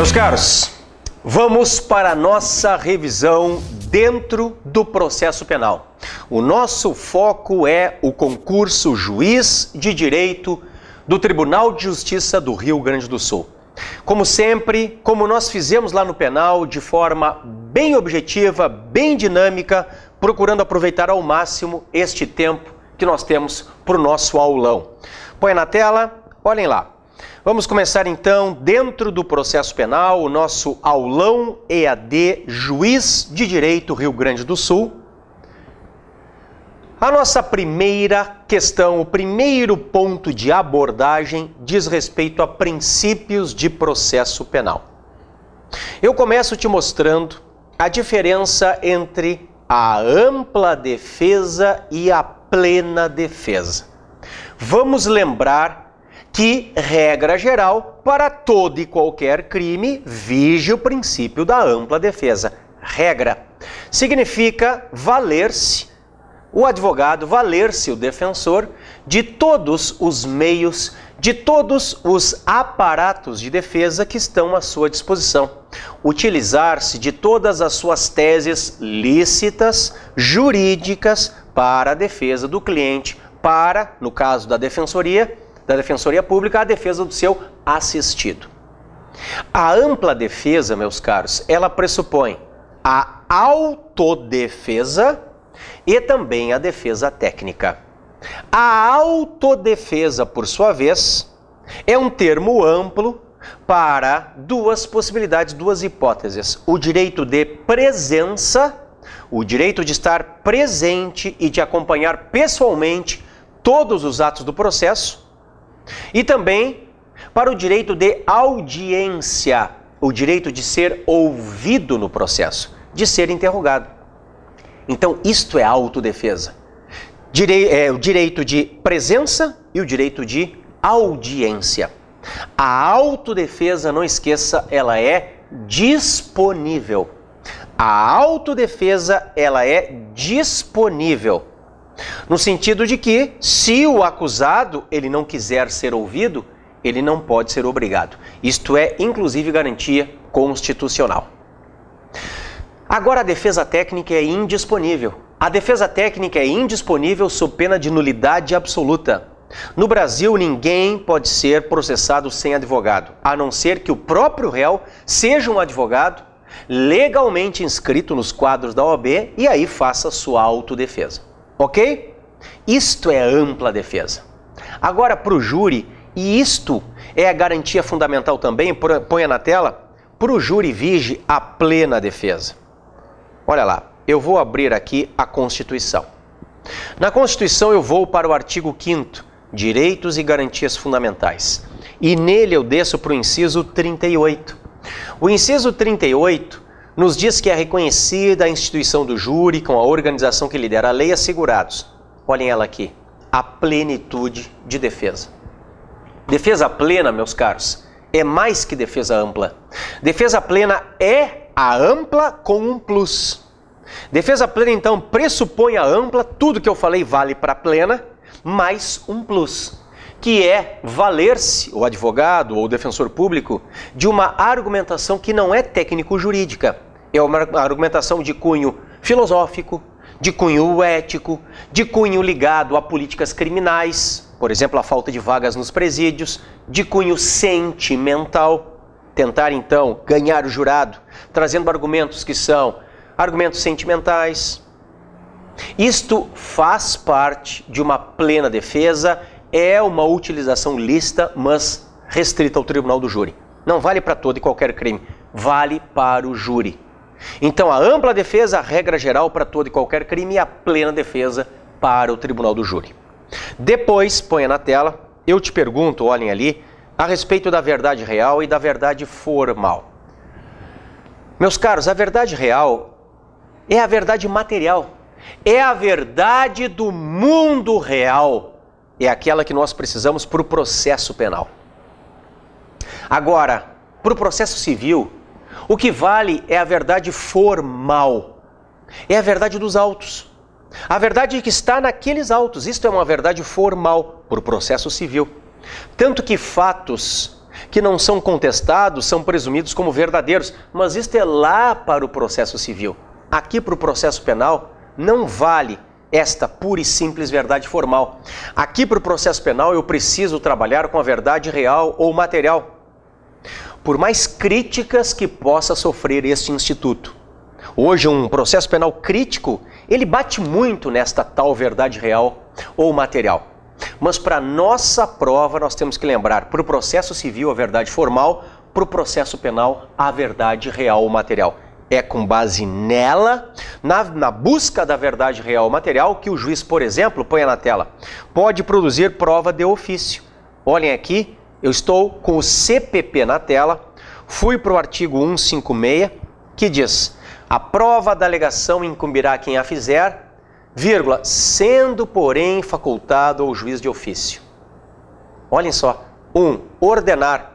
Meus caros, vamos para a nossa revisão dentro do processo penal. O nosso foco é o concurso Juiz de Direito do Tribunal de Justiça do Rio Grande do Sul. Como sempre, como nós fizemos lá no penal, de forma bem objetiva, bem dinâmica, procurando aproveitar ao máximo este tempo que nós temos para o nosso aulão. Põe na tela, olhem lá. Vamos começar então, dentro do processo penal, o nosso aulão EAD Juiz de Direito Rio Grande do Sul. A nossa primeira questão, o primeiro ponto de abordagem diz respeito a princípios de processo penal. Eu começo te mostrando a diferença entre a ampla defesa e a plena defesa. Vamos lembrar que, regra geral, para todo e qualquer crime, vige o princípio da ampla defesa. Regra significa valer-se o advogado, valer-se o defensor de todos os meios, de todos os aparatos de defesa que estão à sua disposição. Utilizar-se de todas as suas teses lícitas, jurídicas, para a defesa do cliente, para, no caso da defensoria, da Defensoria Pública a defesa do seu assistido. A ampla defesa, meus caros, ela pressupõe a autodefesa e também a defesa técnica. A autodefesa, por sua vez, é um termo amplo para duas possibilidades, duas hipóteses: o direito de presença, o direito de estar presente e de acompanhar pessoalmente todos os atos do processo, e também para o direito de audiência, o direito de ser ouvido no processo, de ser interrogado. Então, isto é autodefesa. Direi é, o direito de presença e o direito de audiência. A autodefesa, não esqueça, ela é disponível. A autodefesa, ela é disponível. No sentido de que, se o acusado ele não quiser ser ouvido, ele não pode ser obrigado. Isto é, inclusive, garantia constitucional. Agora, a defesa técnica é indisponível. A defesa técnica é indisponível sob pena de nulidade absoluta. No Brasil, ninguém pode ser processado sem advogado, a não ser que o próprio réu seja um advogado legalmente inscrito nos quadros da OAB e aí faça sua autodefesa. Ok? Isto é ampla defesa. Agora, para o júri, e isto é a garantia fundamental também, ponha na tela, para o júri vige a plena defesa. Olha lá, eu vou abrir aqui a Constituição. Na Constituição eu vou para o artigo 5 Direitos e Garantias Fundamentais. E nele eu desço para o inciso 38. O inciso 38 nos diz que é reconhecida a instituição do júri com a organização que lidera a lei assegurados. Olhem ela aqui, a plenitude de defesa. Defesa plena, meus caros, é mais que defesa ampla. Defesa plena é a ampla com um plus. Defesa plena, então, pressupõe a ampla, tudo que eu falei vale para plena, mais um plus que é valer-se, o advogado ou o defensor público, de uma argumentação que não é técnico-jurídica. É uma argumentação de cunho filosófico, de cunho ético, de cunho ligado a políticas criminais, por exemplo, a falta de vagas nos presídios, de cunho sentimental. Tentar então ganhar o jurado, trazendo argumentos que são argumentos sentimentais. Isto faz parte de uma plena defesa é uma utilização lícita, mas restrita ao tribunal do júri. Não vale para todo e qualquer crime, vale para o júri. Então, a ampla defesa, a regra geral para todo e qualquer crime, e a plena defesa para o tribunal do júri. Depois, ponha na tela, eu te pergunto, olhem ali, a respeito da verdade real e da verdade formal. Meus caros, a verdade real é a verdade material, é a verdade do mundo real é aquela que nós precisamos para o processo penal. Agora, para o processo civil, o que vale é a verdade formal, é a verdade dos autos. A verdade que está naqueles autos, isto é uma verdade formal o processo civil. Tanto que fatos que não são contestados são presumidos como verdadeiros, mas isto é lá para o processo civil. Aqui para o processo penal não vale esta pura e simples verdade formal. Aqui para o processo penal eu preciso trabalhar com a verdade real ou material. Por mais críticas que possa sofrer este instituto. Hoje um processo penal crítico, ele bate muito nesta tal verdade real ou material. Mas para nossa prova nós temos que lembrar, para o processo civil a verdade formal, para o processo penal a verdade real ou material é com base nela, na, na, busca da verdade real material, que o juiz, por exemplo, põe na tela, pode produzir prova de ofício. Olhem aqui, eu estou com o CPP na tela, fui para o artigo 156, que diz: a prova da alegação incumbirá quem a fizer, vírgula, sendo, porém, facultado ao juiz de ofício. Olhem só. 1. Um, ordenar.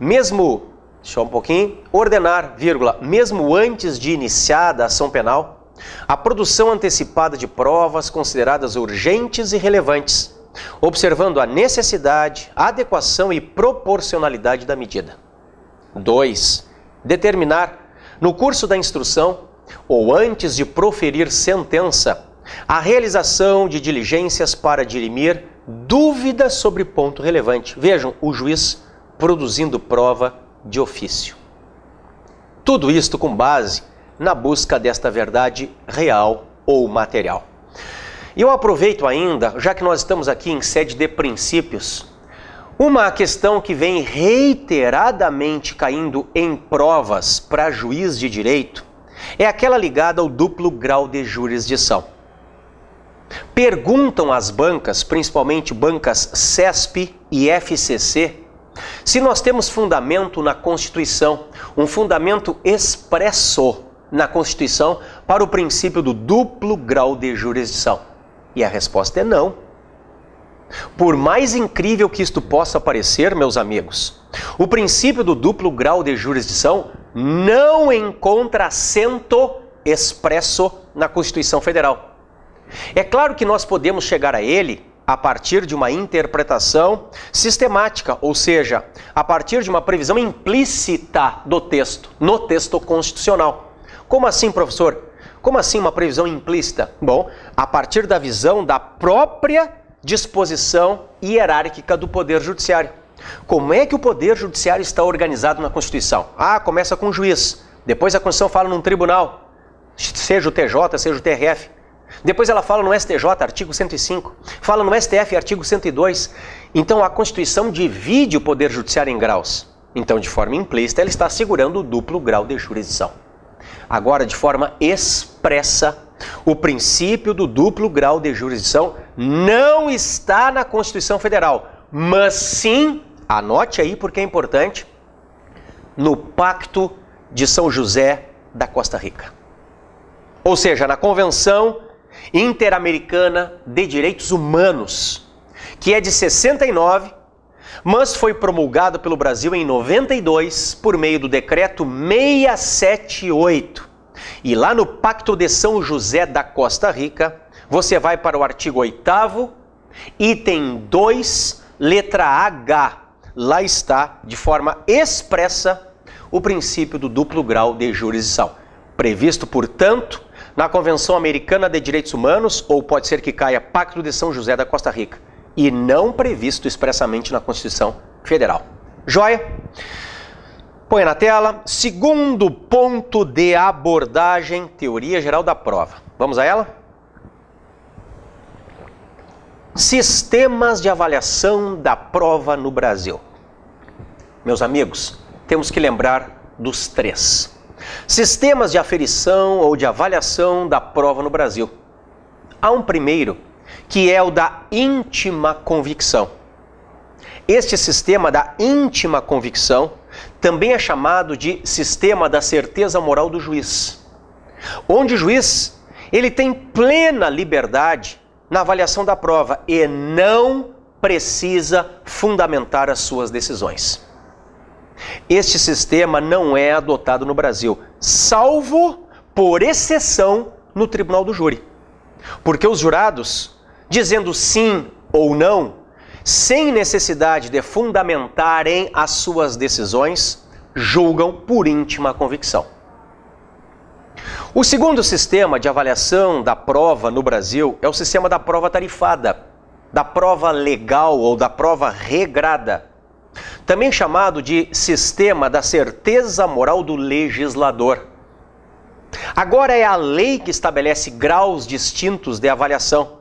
Mesmo só um pouquinho. Ordenar, vírgula, mesmo antes de iniciada a ação penal, a produção antecipada de provas consideradas urgentes e relevantes, observando a necessidade, adequação e proporcionalidade da medida. 2. Determinar, no curso da instrução ou antes de proferir sentença, a realização de diligências para dirimir dúvidas sobre ponto relevante. Vejam, o juiz produzindo prova de ofício. Tudo isto com base na busca desta verdade real ou material. E eu aproveito ainda, já que nós estamos aqui em sede de princípios, uma questão que vem reiteradamente caindo em provas para juiz de direito é aquela ligada ao duplo grau de jurisdição. Perguntam as bancas, principalmente bancas CESP e FCC, se nós temos fundamento na Constituição, um fundamento expresso na Constituição para o princípio do duplo grau de jurisdição. E a resposta é não. Por mais incrível que isto possa parecer, meus amigos, o princípio do duplo grau de jurisdição não encontra assento expresso na Constituição Federal. É claro que nós podemos chegar a ele a partir de uma interpretação sistemática, ou seja, a partir de uma previsão implícita do texto, no texto constitucional. Como assim, professor? Como assim uma previsão implícita? Bom, a partir da visão da própria disposição hierárquica do Poder Judiciário. Como é que o Poder Judiciário está organizado na Constituição? Ah, começa com o juiz, depois a Constituição fala num tribunal, seja o TJ, seja o TRF. Depois ela fala no STJ, artigo 105, fala no STF, artigo 102. Então a Constituição divide o Poder Judiciário em graus. Então, de forma implícita, ela está assegurando o duplo grau de jurisdição. Agora, de forma expressa, o princípio do duplo grau de jurisdição não está na Constituição Federal, mas sim, anote aí porque é importante, no Pacto de São José da Costa Rica. Ou seja, na Convenção Interamericana de Direitos Humanos, que é de 69, mas foi promulgada pelo Brasil em 92 por meio do decreto 678. E lá no Pacto de São José da Costa Rica, você vai para o artigo 8 item 2, letra H. Lá está, de forma expressa, o princípio do duplo grau de jurisdição, previsto, portanto, na Convenção Americana de Direitos Humanos, ou pode ser que caia Pacto de São José da Costa Rica, e não previsto expressamente na Constituição Federal. Joia? Põe na tela. Segundo ponto de abordagem, teoria geral da prova. Vamos a ela? Sistemas de avaliação da prova no Brasil. Meus amigos, temos que lembrar dos três. Sistemas de aferição ou de avaliação da prova no Brasil. Há um primeiro, que é o da íntima convicção. Este sistema da íntima convicção também é chamado de sistema da certeza moral do juiz, onde o juiz ele tem plena liberdade na avaliação da prova e não precisa fundamentar as suas decisões. Este sistema não é adotado no Brasil, salvo por exceção no tribunal do júri. Porque os jurados, dizendo sim ou não, sem necessidade de fundamentarem as suas decisões, julgam por íntima convicção. O segundo sistema de avaliação da prova no Brasil é o sistema da prova tarifada, da prova legal ou da prova regrada, também chamado de sistema da certeza moral do legislador. Agora é a lei que estabelece graus distintos de avaliação,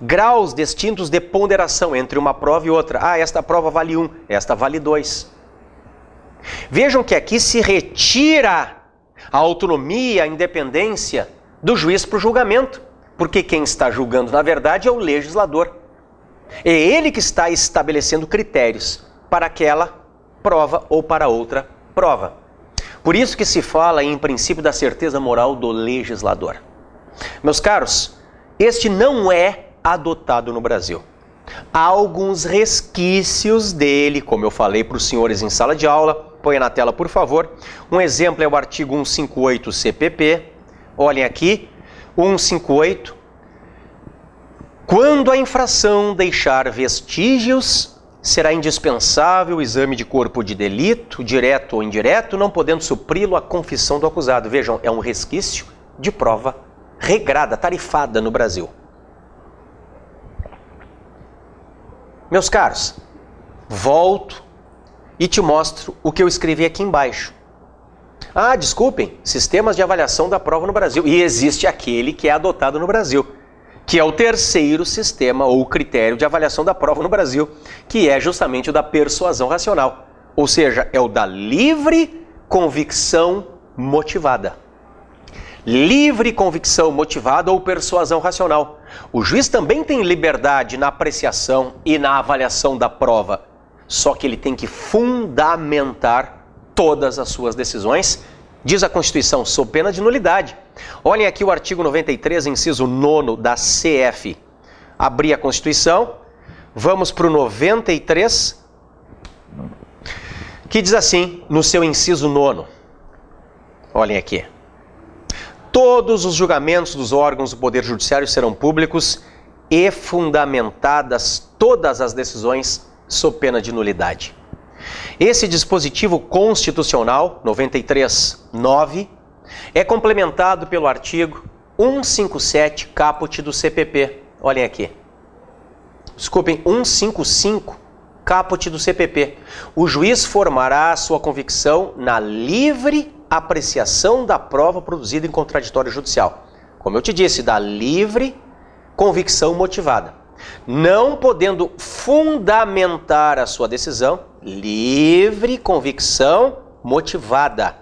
graus distintos de ponderação entre uma prova e outra. Ah, esta prova vale um, esta vale dois. Vejam que aqui se retira a autonomia, a independência do juiz para o julgamento, porque quem está julgando, na verdade, é o legislador. É ele que está estabelecendo critérios para aquela prova ou para outra prova. Por isso que se fala em princípio da certeza moral do legislador. Meus caros, este não é adotado no Brasil. Há alguns resquícios dele, como eu falei para os senhores em sala de aula. Põe na tela, por favor. Um exemplo é o artigo 158 CPP. Olhem aqui, 158. Quando a infração deixar vestígios, será indispensável o exame de corpo de delito, direto ou indireto, não podendo supri-lo a confissão do acusado. Vejam, é um resquício de prova regrada, tarifada no Brasil. Meus caros, volto e te mostro o que eu escrevi aqui embaixo. Ah, desculpem, sistemas de avaliação da prova no Brasil. E existe aquele que é adotado no Brasil, que é o terceiro sistema ou critério de avaliação da prova no Brasil, que é justamente o da persuasão racional. Ou seja, é o da livre convicção motivada livre convicção motivada ou persuasão racional. O juiz também tem liberdade na apreciação e na avaliação da prova, só que ele tem que fundamentar todas as suas decisões, diz a Constituição, sob pena de nulidade. Olhem aqui o artigo 93, inciso 9 da CF. Abri a Constituição, vamos para o 93, que diz assim, no seu inciso 9. Olhem aqui. Todos os julgamentos dos órgãos do Poder Judiciário serão públicos e fundamentadas todas as decisões sob pena de nulidade. Esse dispositivo constitucional 93.9 é complementado pelo artigo 157 caput do CPP. Olhem aqui. Desculpem, 155 caput do CPP. O juiz formará sua convicção na livre apreciação da prova produzida em contraditório judicial. Como eu te disse, da livre convicção motivada. Não podendo fundamentar a sua decisão, livre convicção motivada.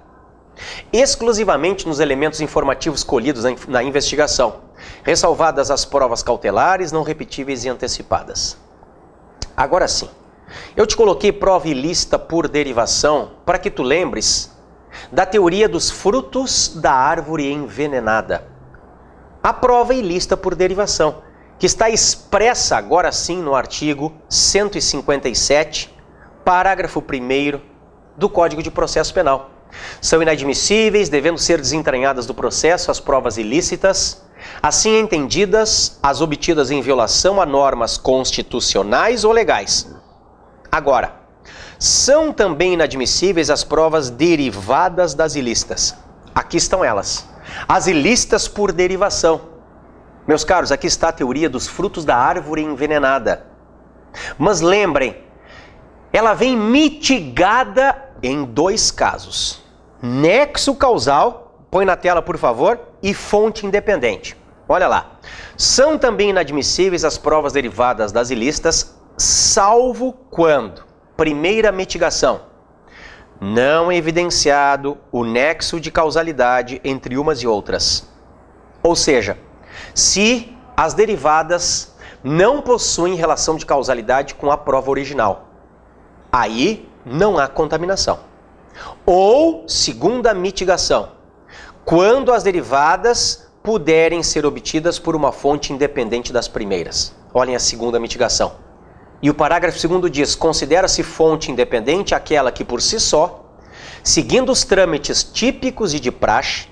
Exclusivamente nos elementos informativos colhidos na investigação, ressalvadas as provas cautelares, não repetíveis e antecipadas. Agora sim, eu te coloquei prova ilícita por derivação para que tu lembres da teoria dos frutos da árvore envenenada. A prova ilícita por derivação, que está expressa agora sim no artigo 157, parágrafo 1 do Código de Processo Penal. São inadmissíveis, devendo ser desentranhadas do processo as provas ilícitas, assim entendidas as obtidas em violação a normas constitucionais ou legais. Agora, são também inadmissíveis as provas derivadas das ilícitas. Aqui estão elas. As ilícitas por derivação. Meus caros, aqui está a teoria dos frutos da árvore envenenada. Mas lembrem, ela vem mitigada em dois casos: nexo causal, põe na tela por favor, e fonte independente. Olha lá. São também inadmissíveis as provas derivadas das ilícitas, salvo quando Primeira mitigação. Não evidenciado o nexo de causalidade entre umas e outras. Ou seja, se as derivadas não possuem relação de causalidade com a prova original, aí não há contaminação. Ou segunda mitigação, quando as derivadas puderem ser obtidas por uma fonte independente das primeiras. Olhem a segunda mitigação. E o parágrafo segundo diz: considera-se fonte independente aquela que por si só, seguindo os trâmites típicos e de praxe,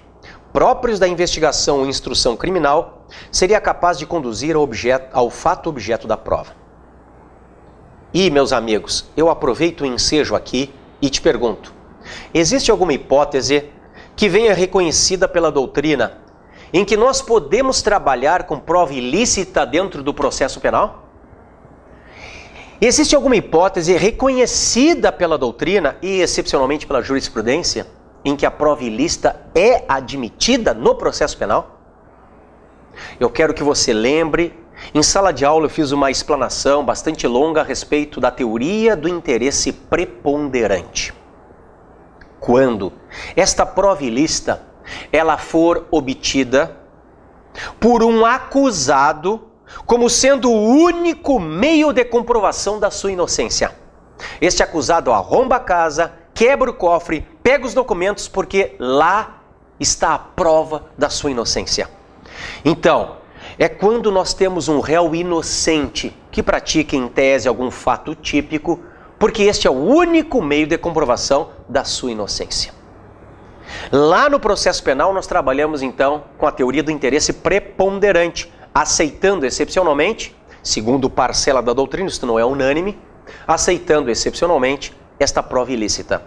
próprios da investigação ou instrução criminal, seria capaz de conduzir ao, objeto, ao fato objeto da prova. E, meus amigos, eu aproveito o ensejo aqui e te pergunto: existe alguma hipótese que venha reconhecida pela doutrina em que nós podemos trabalhar com prova ilícita dentro do processo penal? Existe alguma hipótese reconhecida pela doutrina e excepcionalmente pela jurisprudência em que a prova ilícita é admitida no processo penal? Eu quero que você lembre, em sala de aula eu fiz uma explanação bastante longa a respeito da teoria do interesse preponderante. Quando esta prova ilícita ela for obtida por um acusado como sendo o único meio de comprovação da sua inocência. Este acusado arromba a casa, quebra o cofre, pega os documentos porque lá está a prova da sua inocência. Então, é quando nós temos um réu inocente que pratica em tese algum fato típico, porque este é o único meio de comprovação da sua inocência. Lá no processo penal, nós trabalhamos então com a teoria do interesse preponderante, aceitando excepcionalmente, segundo parcela da doutrina, isto não é unânime, aceitando excepcionalmente esta prova ilícita.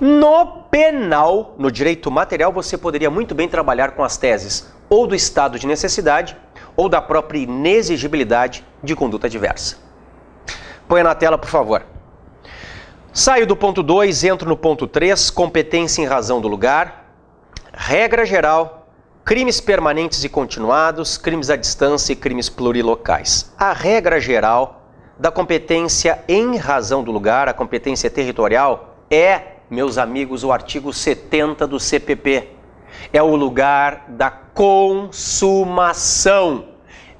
No penal, no direito material, você poderia muito bem trabalhar com as teses ou do estado de necessidade ou da própria inexigibilidade de conduta diversa. Põe na tela, por favor. Saio do ponto 2, entro no ponto 3, competência em razão do lugar. Regra geral, crimes permanentes e continuados, crimes à distância e crimes plurilocais. A regra geral da competência em razão do lugar, a competência territorial, é, meus amigos, o artigo 70 do CPP. É o lugar da consumação.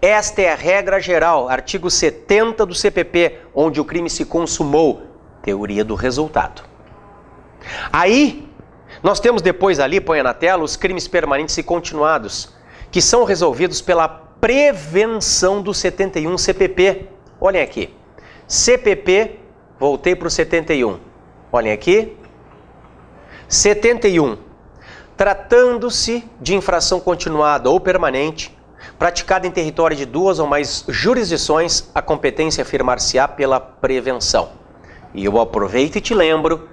Esta é a regra geral, artigo 70 do CPP, onde o crime se consumou teoria do resultado. Aí, nós temos depois ali, põe na tela, os crimes permanentes e continuados, que são resolvidos pela prevenção do 71 CPP. Olhem aqui. CPP, voltei para o 71. Olhem aqui. 71. Tratando-se de infração continuada ou permanente, praticada em território de duas ou mais jurisdições, a competência afirmar-se-á pela prevenção. E eu aproveito e te lembro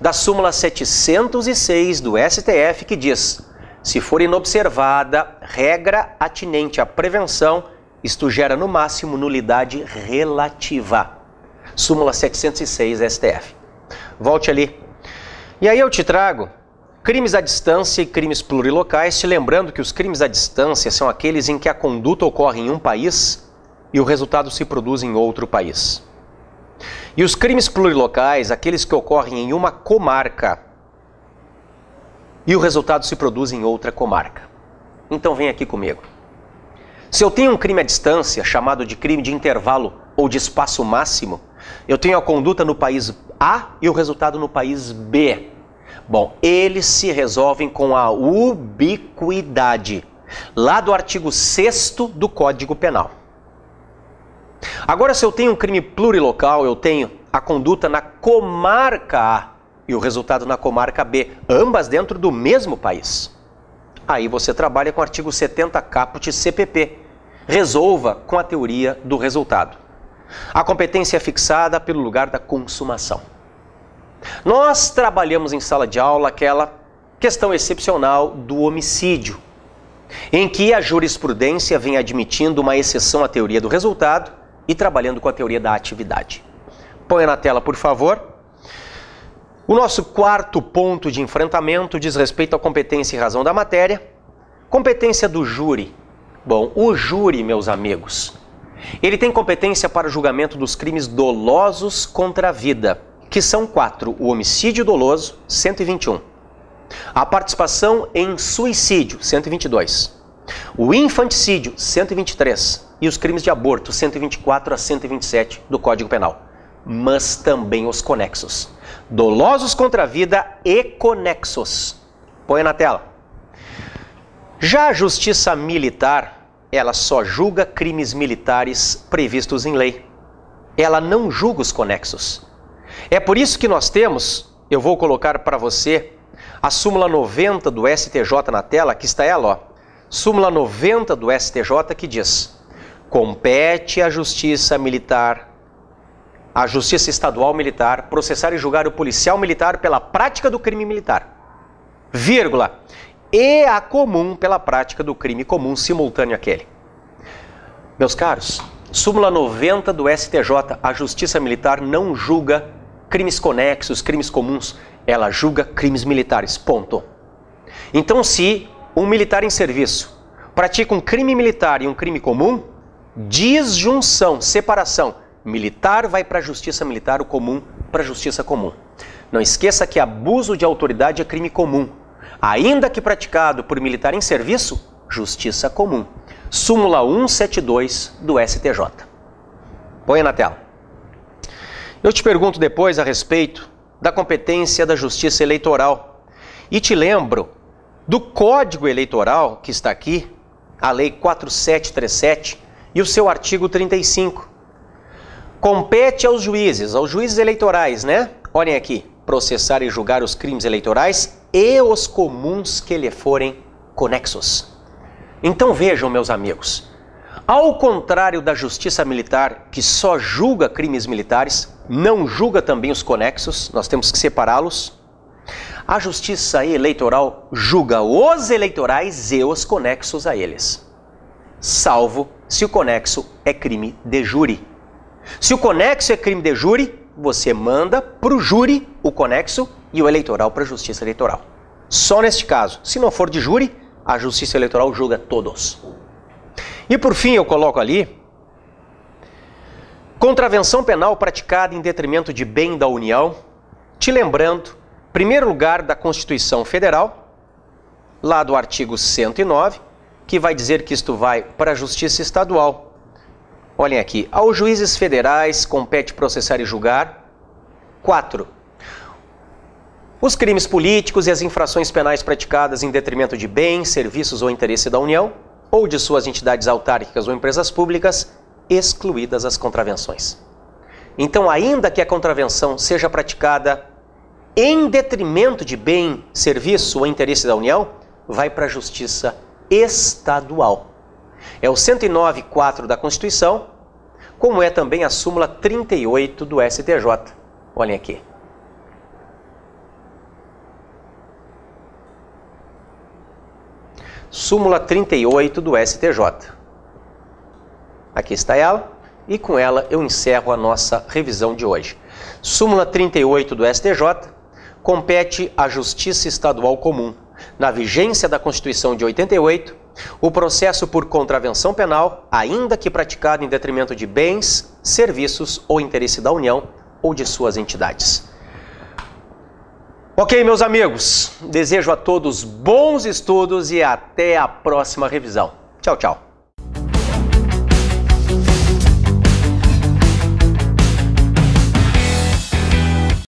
da súmula 706 do STF que diz: se for inobservada regra atinente à prevenção, isto gera no máximo nulidade relativa. Súmula 706 STF. Volte ali. E aí eu te trago crimes à distância e crimes plurilocais, te lembrando que os crimes à distância são aqueles em que a conduta ocorre em um país e o resultado se produz em outro país. E os crimes plurilocais, aqueles que ocorrem em uma comarca e o resultado se produz em outra comarca. Então vem aqui comigo. Se eu tenho um crime à distância, chamado de crime de intervalo ou de espaço máximo, eu tenho a conduta no país A e o resultado no país B. Bom, eles se resolvem com a ubiquidade, lá do artigo 6 do Código Penal. Agora, se eu tenho um crime plurilocal, eu tenho a conduta na comarca A e o resultado na comarca B, ambas dentro do mesmo país. Aí você trabalha com o artigo 70 caput CPP. Resolva com a teoria do resultado. A competência é fixada pelo lugar da consumação. Nós trabalhamos em sala de aula aquela questão excepcional do homicídio, em que a jurisprudência vem admitindo uma exceção à teoria do resultado e trabalhando com a teoria da atividade. Põe na tela, por favor. O nosso quarto ponto de enfrentamento diz respeito à competência e razão da matéria. Competência do júri. Bom, o júri, meus amigos, ele tem competência para o julgamento dos crimes dolosos contra a vida, que são quatro: o homicídio doloso, 121. A participação em suicídio, 122. O infanticídio, 123 e os crimes de aborto, 124 a 127 do Código Penal, mas também os conexos. Dolosos contra a vida e conexos. Põe na tela. Já a Justiça Militar, ela só julga crimes militares previstos em lei. Ela não julga os conexos. É por isso que nós temos, eu vou colocar para você a súmula 90 do STJ na tela, que está ela, ó. Súmula 90 do STJ que diz: compete à justiça militar a Justiça Estadual Militar processar e julgar o policial militar pela prática do crime militar. Vírgula. E a comum pela prática do crime comum simultâneo àquele. Meus caros, súmula 90 do STJ, a Justiça Militar não julga crimes conexos, crimes comuns, ela julga crimes militares. Ponto. Então, se um militar em serviço pratica um crime militar e um crime comum, disjunção, separação. Militar vai para a justiça militar, o comum para a justiça comum. Não esqueça que abuso de autoridade é crime comum. Ainda que praticado por militar em serviço, justiça comum. Súmula 172 do STJ. Põe na tela. Eu te pergunto depois a respeito da competência da Justiça Eleitoral e te lembro do Código Eleitoral que está aqui, a Lei 4737 e o seu artigo 35. Compete aos juízes, aos juízes eleitorais, né? Olhem aqui, processar e julgar os crimes eleitorais e os comuns que lhe forem conexos. Então vejam, meus amigos, ao contrário da justiça militar, que só julga crimes militares, não julga também os conexos, nós temos que separá-los. A justiça eleitoral julga os eleitorais e os conexos a eles, salvo se o conexo é crime de júri. Se o conexo é crime de júri, você manda para o júri o conexo e o eleitoral para a justiça eleitoral. Só neste caso, se não for de júri, a justiça eleitoral julga todos. E por fim, eu coloco ali contravenção penal praticada em detrimento de bem da União, te lembrando, primeiro lugar da Constituição Federal, lá do artigo 109, que vai dizer que isto vai para a Justiça Estadual. Olhem aqui, aos juízes federais compete processar e julgar. 4. Os crimes políticos e as infrações penais praticadas em detrimento de bens, serviços ou interesse da União ou de suas entidades autárquicas ou empresas públicas, excluídas as contravenções. Então, ainda que a contravenção seja praticada em detrimento de bem, serviço ou interesse da União, vai para a Justiça estadual. É o 109.4 da Constituição, como é também a súmula 38 do STJ. Olhem aqui. Súmula 38 do STJ. Aqui está ela, e com ela eu encerro a nossa revisão de hoje. Súmula 38 do STJ compete à Justiça Estadual Comum na vigência da Constituição de 88, o processo por contravenção penal, ainda que praticado em detrimento de bens, serviços ou interesse da União ou de suas entidades. Ok, meus amigos, desejo a todos bons estudos e até a próxima revisão. Tchau, tchau.